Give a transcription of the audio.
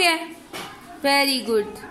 गया very good